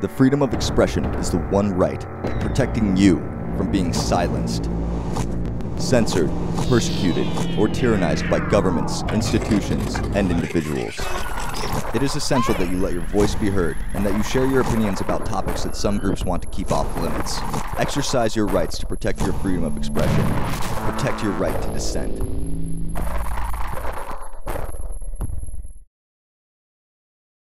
The freedom of expression is the one right protecting you from being silenced, censored, persecuted, or tyrannized by governments, institutions, and individuals. It is essential that you let your voice be heard and that you share your opinions about topics that some groups want to keep off limits. Exercise your rights to protect your freedom of expression. Protect your right to dissent.